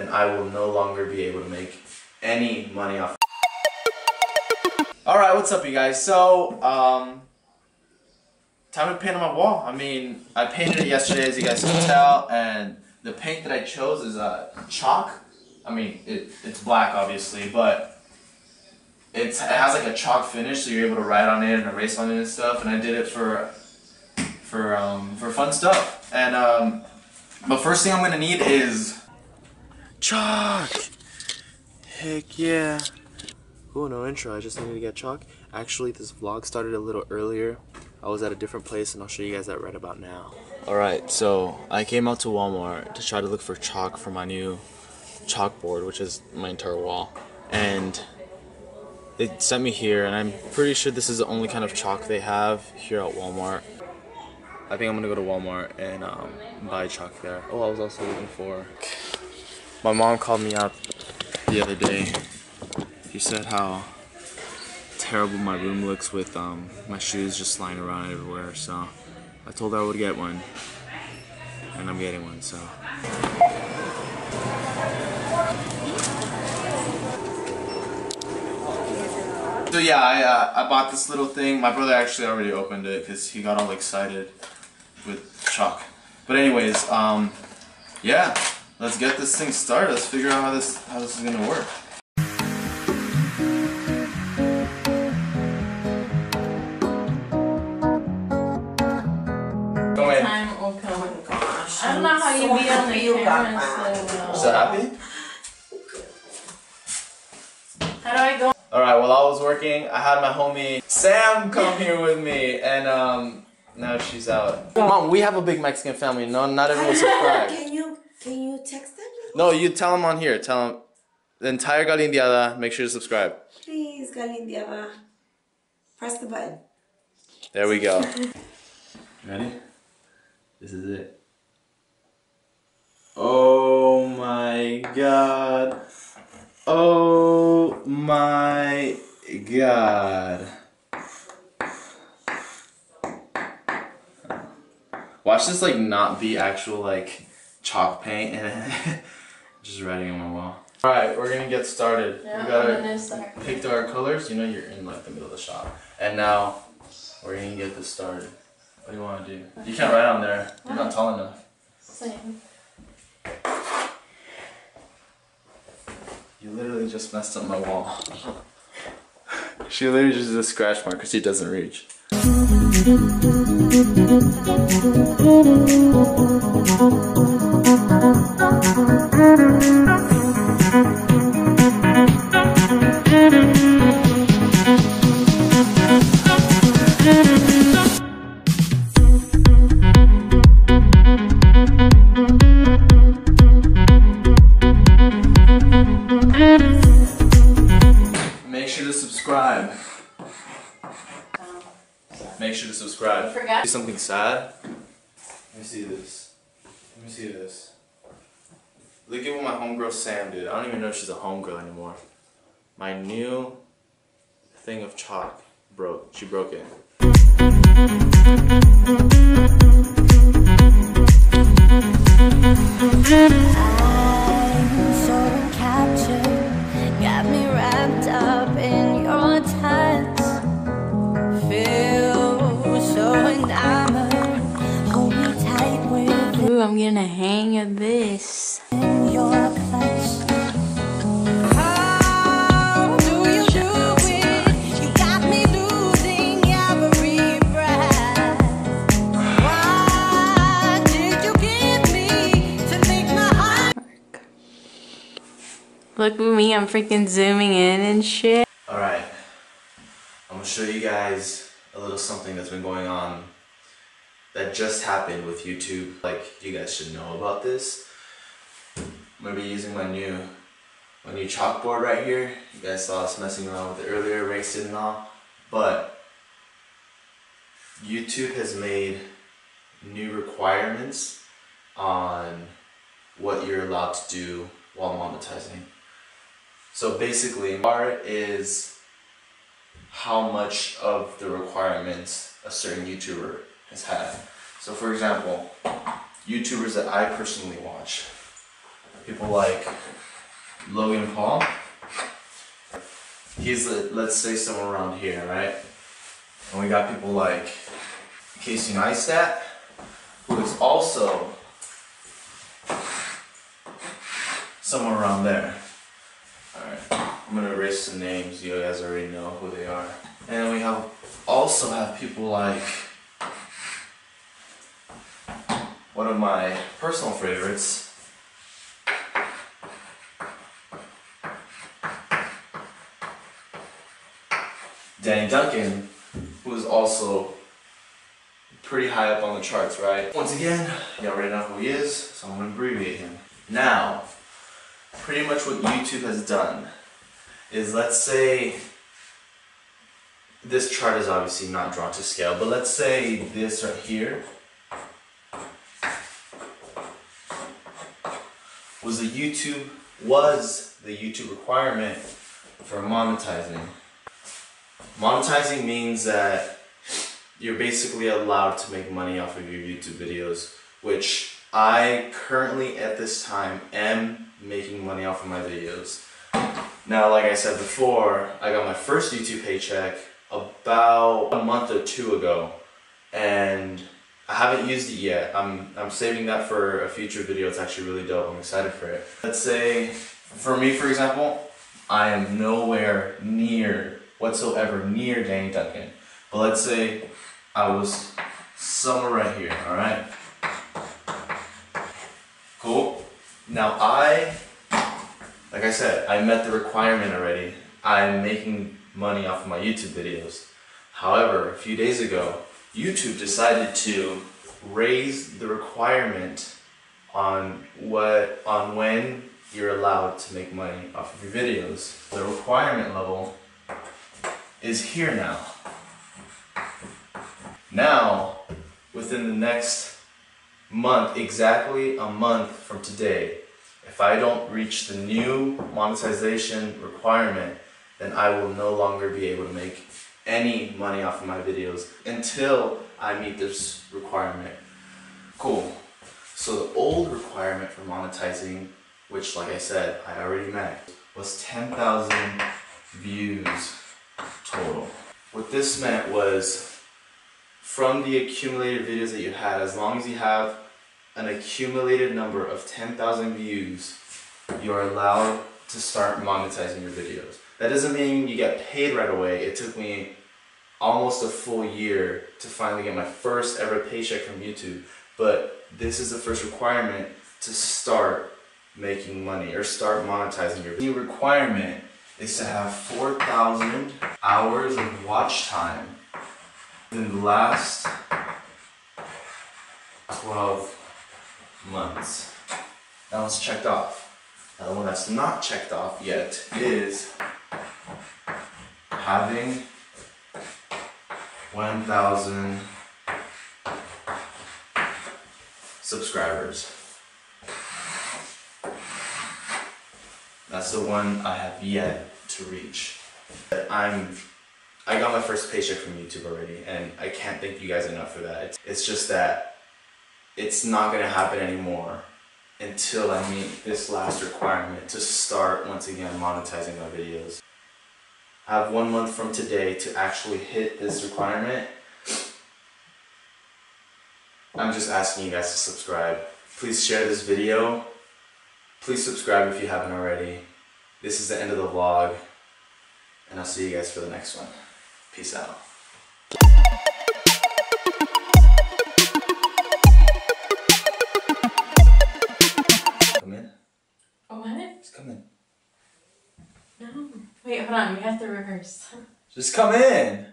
and I will no longer be able to make any money off. Alright, what's up you guys? So, um, time to paint on my wall. I mean, I painted it yesterday as you guys can tell, and the paint that I chose is uh, chalk. I mean, it, it's black obviously, but it's, it has like a chalk finish, so you're able to write on it and erase on it and stuff. And I did it for for um, for fun stuff. And um, but first thing I'm gonna need is chalk. Heck yeah. Cool, no intro. I just needed to get chalk. Actually, this vlog started a little earlier. I was at a different place, and I'll show you guys that right about now. Alright, so I came out to Walmart to try to look for chalk for my new chalkboard, which is my entire wall. And they sent me here, and I'm pretty sure this is the only kind of chalk they have here at Walmart. I think I'm gonna go to Walmart and um, buy chalk there. Oh, I was also looking for. My mom called me out the other day. She said how terrible my room looks with um, my shoes just lying around everywhere. So I told her I would get one, and I'm getting one. So. So yeah, I, uh, I bought this little thing. My brother actually already opened it because he got all excited with chalk. But anyways, um, yeah, let's get this thing started. Let's figure out how this how this is gonna work. Go in. Time will come and gosh. I don't know how you be on the camera so. So happy? How do I go? Alright, while I was working, I had my homie Sam come here with me, and um, now she's out. Mom, we have a big Mexican family. No, not everyone subscribed. Can you text them? No, you tell them on here. Tell them the entire Galindiada. Make sure to subscribe. Please, Galindiaba. Press the button. There we go. Ready? This is it. Oh my god. Oh my god. Watch this like not be actual like chalk paint and just writing on my wall. Alright, we're gonna get started. Yeah, we gotta I'm gonna start. picked our colors. You know you're in like the middle of the shop. And now we're gonna get this started. What do you want to do? You can't write on there. You're not tall enough. Same. You literally just messed up my wall. she literally just did a scratch mark because she doesn't reach. Make sure to subscribe. Make sure to subscribe. You forgot? See something sad? Let me see this. Let me see this. Look at what my homegirl Sam did. I don't even know if she's a homegirl anymore. My new thing of chalk broke. She broke it. I'm so captured, got me wrapped up in your touch. Feel so enamored, hold me tight within Ooh, I'm getting a hang of this. Look at me, I'm freaking zooming in and shit. Alright. I'm gonna show you guys a little something that's been going on that just happened with YouTube. Like you guys should know about this. I'm gonna be using my new my new chalkboard right here. You guys saw us messing around with it earlier, erased it and all. But YouTube has made new requirements on what you're allowed to do while monetizing. So basically, bar is how much of the requirements a certain YouTuber has had. So for example, YouTubers that I personally watch, people like Logan Paul. He's let's say somewhere around here, right? And we got people like Casey Neistat, who is also somewhere around there. I'm gonna erase the names, you guys already know who they are. And we have also have people like one of my personal favorites. Danny Duncan, who is also pretty high up on the charts, right? Once again, you already know who he is, so I'm gonna abbreviate him. Now, pretty much what YouTube has done is let's say this chart is obviously not drawn to scale, but let's say this right here was the YouTube was the YouTube requirement for monetizing. Monetizing means that you're basically allowed to make money off of your YouTube videos, which I currently at this time am making money off of my videos. Now, like I said before, I got my first YouTube paycheck about a month or two ago, and I haven't used it yet. I'm I'm saving that for a future video. It's actually really dope. I'm excited for it. Let's say, for me, for example, I am nowhere near whatsoever near Danny Duncan. But let's say I was somewhere right here. All right. Cool. Now I, like I said, I met the requirement already. I'm making money off of my YouTube videos. However, a few days ago, YouTube decided to raise the requirement on what on when you're allowed to make money off of your videos. The requirement level is here now. Now, within the next month, exactly a month from today, if I don't reach the new monetization requirement, then I will no longer be able to make any money off of my videos until I meet this requirement. Cool. So the old requirement for monetizing, which like I said, I already met, was 10,000 views total. What this meant was from the accumulated videos that you had, as long as you have an accumulated number of 10,000 views, you're allowed to start monetizing your videos. That doesn't mean you get paid right away. It took me almost a full year to finally get my first ever paycheck from YouTube. But this is the first requirement to start making money or start monetizing your video. The requirement is to have 4,000 hours of watch time in the last 12 months. Now it's checked off. Now the one that's not checked off yet is having 1,000 subscribers. That's the one I have yet to reach. I'm I got my first paycheck from YouTube already and I can't thank you guys enough for that. It's just that it's not gonna happen anymore until I meet this last requirement to start once again monetizing my videos. I have one month from today to actually hit this requirement. I'm just asking you guys to subscribe. Please share this video. Please subscribe if you haven't already. This is the end of the vlog, and I'll see you guys for the next one. Peace out. Hold on. We have to rehearse. Just come in.